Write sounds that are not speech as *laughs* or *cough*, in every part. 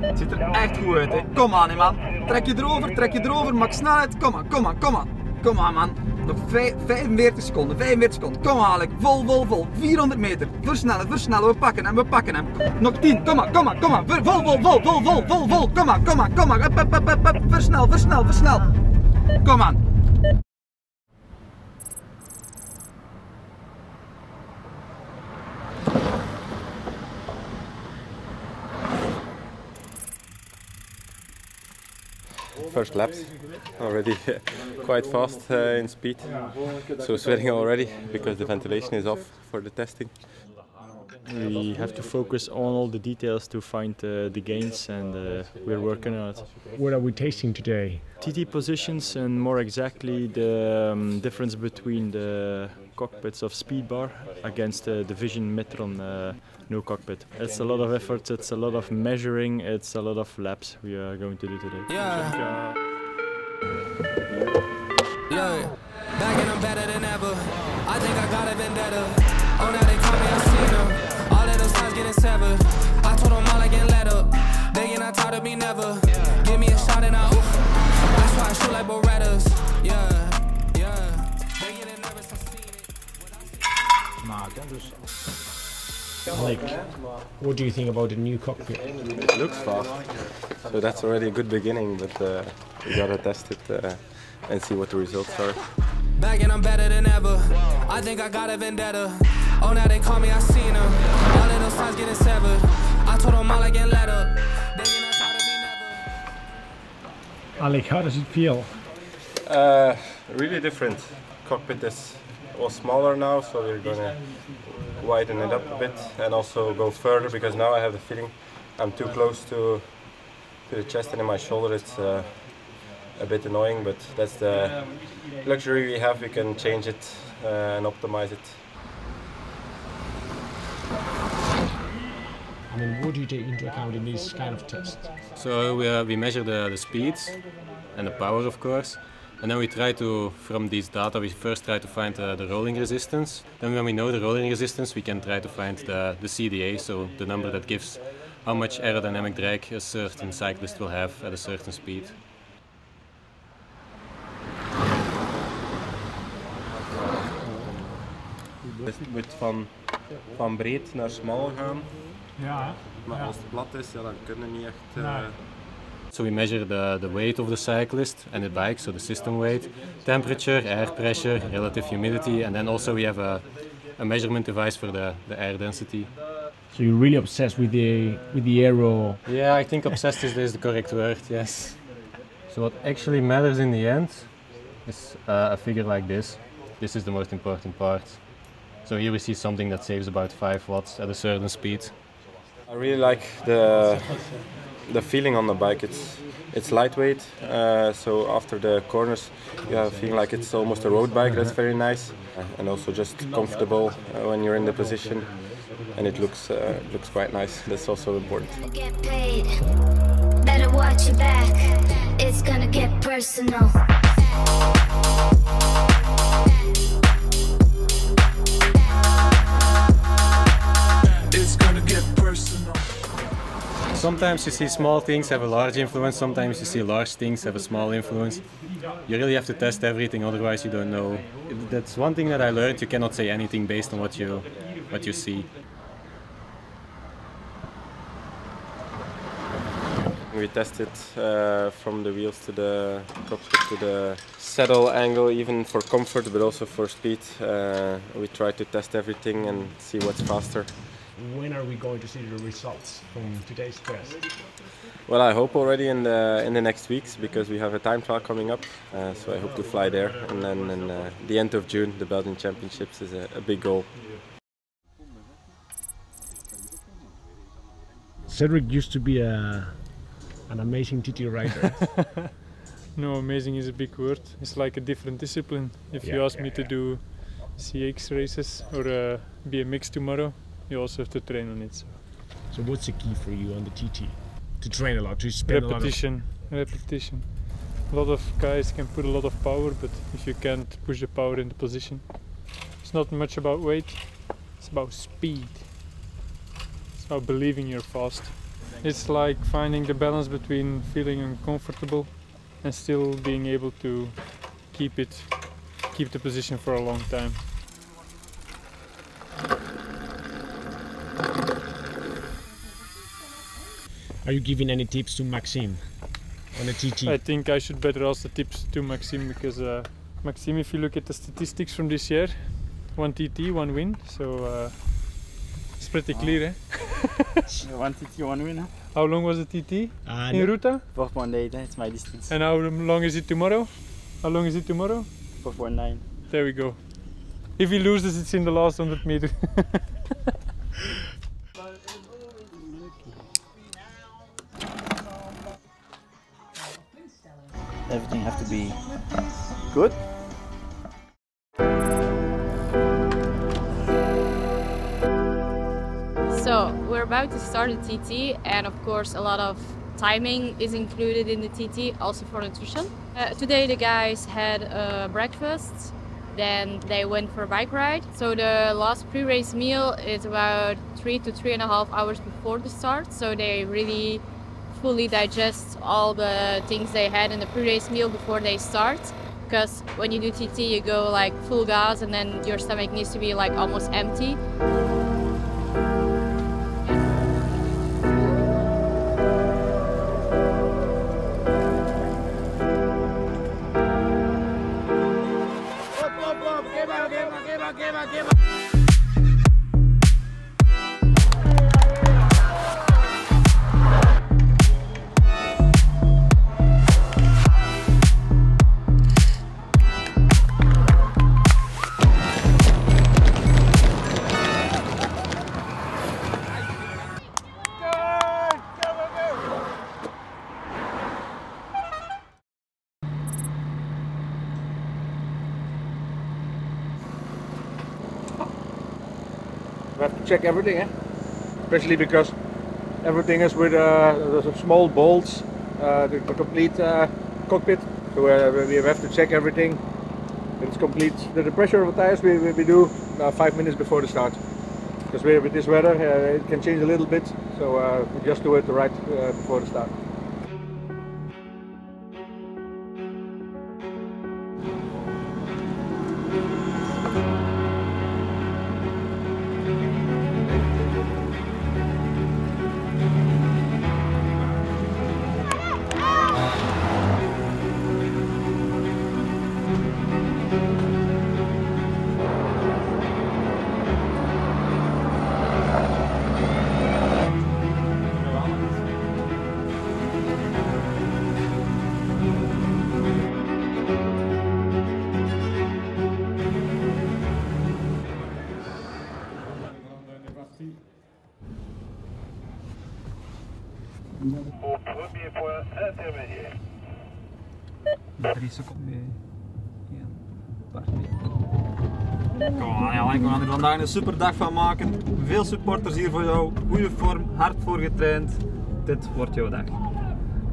Het ziet er echt goed uit, hè. Kom aan, man. Trek je erover, trek je erover, maak snelheid. Kom aan, kom aan, kom aan. Kom aan, man. Nog vijf- 45 seconden, 45 seconden. Kom aan, Alec. Vol, vol, vol. 400 meter. Versnellen, versnellen. We pakken hem, we pakken hem. Nog 10. Kom aan, kom aan, kom aan. Vol, vol, vol, vol, vol, vol, vol. Kom aan, kom aan, kom aan. Versnel, versnel, versnel. Kom aan. First laps already *laughs* quite fast uh, in speed, so sweating already because the ventilation is off for the testing. We have to focus on all the details to find uh, the gains, and uh, we're working on it. What are we tasting today? TT positions and more exactly the um, difference between the cockpits of Speedbar against the Vision Metron no cockpit. It's a lot of effort, it's a lot of measuring, it's a lot of laps we are going to do today. Yeah. Look, back and I'm better than ever. I think I got a vendetta. Oh, now they call me, I seen. All of those times getting severed. I told them all I get let up. Begging, I taught me never. Give me a shot and I oof. That's why I shoot like Berettas. Yeah, yeah. They getting nervous, I seen it. maken. Dus. Like, what do you think about the new cockpit? It looks fast, so that's already a good beginning, but uh, we gotta test it uh, and see what the results are. Back and I'm better than ever. I think I got a vendetta. Oh, now they call me, I seen them. All of those times getting severed. I told them all I get let up. Begging, I taught me never. Alec, how does it feel? Uh, really different. Cockpit is was smaller now, so we're gonna widen it up a bit and also go further because now I have the feeling I'm too close to to the chest and in my shoulder. It's uh, a bit annoying, but that's the luxury we have. We can change it uh, and optimize it. I mean, what do you take into account in these kind of tests? So we, uh, we measure the, the speeds and the power, of course. And then we try to, from these data, we first try to find uh, the rolling resistance. Then when we know the rolling resistance, we can try to find the, the CDA, so the number that gives how much aerodynamic drag a certain cyclist will have at a certain speed. Het moet van, van breed naar smal gaan, Ja. maar als het plat is, ja, dan kunnen we niet echt... uh, So we measure the, the weight of the cyclist and the bike, so the system weight, temperature, air pressure, relative humidity, and then also we have a, a measurement device for the, the air density. So you're really obsessed with the with the aero. Yeah, I think obsessed is, is the correct word, yes. So what actually matters in the end is uh, a figure like this. This is the most important part. So here we see something that saves about 5 watts at a certain speed. I really like the the feeling on the bike. It's it's lightweight, uh, so after the corners, you have a feeling like it's almost a road bike. That's very nice, and also just comfortable uh, when you're in the position, and it looks uh, looks quite nice. That's also important. Better watch your back. It's gonna get personal. Sometimes you see small things have a large influence, sometimes you see large things have a small influence. You really have to test everything, otherwise you don't know. That's one thing that I learned, you cannot say anything based on what you, what you see. We tested uh, from the wheels to the cockpit to the saddle angle, even for comfort, but also for speed. Uh, we try to test everything and see what's faster. When are we going to see the results from today's test? Well, I hope already in the in the next weeks because we have a time trial coming up. Uh, so I hope to fly there, and then in uh, the end of June, the Belgian Championships is a, a big goal. Cedric used to be a an amazing TT rider. *laughs* No, amazing is a big word. It's like a different discipline. If you ask yeah, me to do CX races or uh, BMX tomorrow, you also have to train on it. So so what's the key for you on the TT? To train a lot, to spend repetition, repetition. A lot of guys can put a lot of power, but if you can't push the power into position, it's not much about weight. It's about speed. It's about believing you're fast. It's like finding the balance between feeling uncomfortable and still being able to keep it, keep the position for a long time. Are you giving any tips to Maxime on a TT? I think I should better ask the tips to Maxime because uh, Maxime, if you look at the statistics from this year, one TT, one win, so uh, it's pretty clear. Eh? *laughs* one TT, one win. Huh? How long was the TT Ah, in no. Ruta? 4.8, eh? it's my distance. And how long is it tomorrow? How long is it tomorrow? 4.9. There we go. If he loses, it's in the last 100 meter. *laughs* Be good. So we're about to start the TT and of course a lot of timing is included in the TT also for nutrition. Uh, today the guys had uh, breakfast then they went for a bike ride. So the last pre-race meal is about three to three and a half hours before the start. So they really fully digest all the things they had in the pre-race meal before they start. Because when you do TT, you go like full gas and then your stomach needs to be like almost empty. We have to check everything, eh? especially because everything is with uh, small bolts, uh, the, complete uh, cockpit. So uh, we have to check everything. It's complete. The, the pressure of the tires we, we, do five minutes before the start. Because with this weather uh, it can change a little bit, so we just do it right before the start. Au premier point intermédiaire. 3 seconden. Kom aan, we gaan er vandaag een super dag van maken. Veel supporters hier voor jou. Goede vorm, hard voor getraind. Dit wordt jouw dag.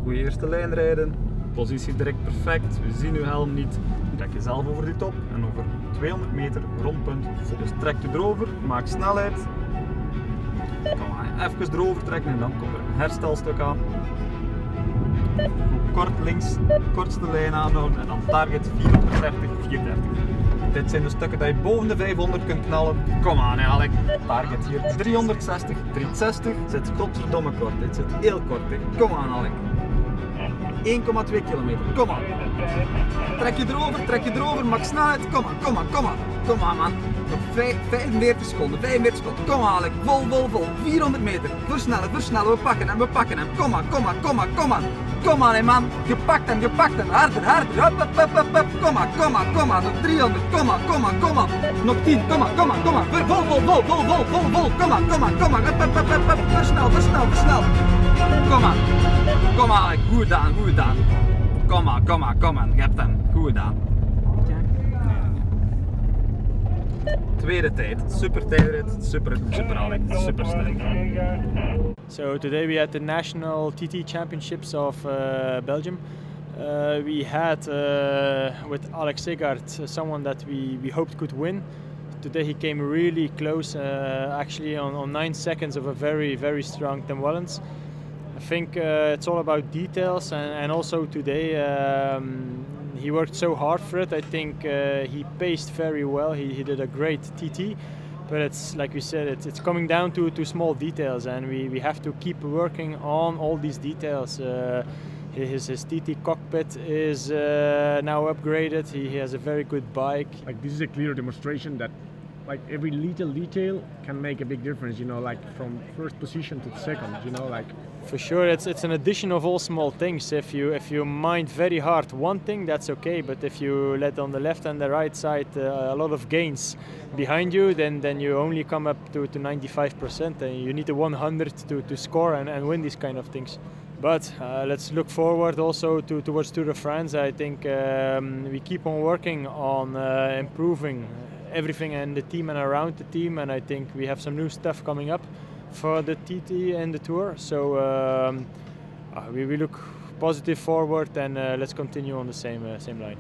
Goede eerste lijn rijden. Positie direct perfect. We zien uw helm niet. Trek jezelf over die top. En over 200 meter rondpunt. Dus trek je erover, maak snelheid. Kom aan, even erover trekken en dan komt er herstelstuk aan. Kort links, kortste lijn aanhouden en dan target 430, 430. Dit zijn de stukken dat je boven de 500 kunt knallen. Kom aan, hè, Alec. Target hier 360, 360. Zit godverdomme kort. Dit zit heel kort. Kom aan, Alec. 1,2 kilometer. Kom aan. Trek je erover, trek je erover. Maak snelheid. Kom aan, kom aan, kom aan. Kom aan, man. Vijf- 45 seconden, 45 seconden. Kom Alec. Vol, vol, vol. 400 meter. Versnellen, versnellen. We pakken hem, we pakken hem. Kom aan, kom aan, kom aan, kom aan. Kom aan, man. Je pakt hem, je pakt hem. Harder, harder. Kom aan, kom aan, kom aan. Nog 300. Kom aan, kom aan, kom aan. Nog 10. Kom aan, kom aan, kom aan. Vol, vol, vol, vol, vol, vol, vol. Kom aan, kom aan, kom aan. Hup, hup, hup, hup, hup. Versnel. Kom aan. Kom aan. Goed gedaan, goed gedaan. Kom aan, kom aan, kom aan. Je. Goed gedaan. Tweede tijd. Super tijdrit. Super, super. Super sterk. So today we had the national TT championships of uh, Belgium. Uh, we had uh, with Alex Segaert uh, someone that we, we hoped could win. Today he came really close, uh, actually on, on nine seconds of a very very strong Tim Wellens. I think uh, it's all about details, and, and also today um, he worked so hard for it. I think uh, he paced very well. He, he did a great TT, but it's like we said, it's, it's coming down to, to small details, and we, we have to keep working on all these details. Uh, his, his TT cockpit is uh, now upgraded. He, he has a very good bike. Like this is a clear demonstration that like every little detail can make a big difference you know like from first position to second you know like for sure it's it's an addition of all small things. If you if you mind very hard one thing that's okay but if you let on the left and the right side uh, a lot of gains behind you then then you only come up to, to 95% and you need a 100 to, to score and, and win these kind of things. But uh, let's look forward also to, towards Tour de France. I think um, we keep on working on uh, improving everything and the team and around the team, and I think we have some new stuff coming up for the TT and the Tour. So um, uh, we, we look positive forward, and uh, let's continue on the same uh, same line.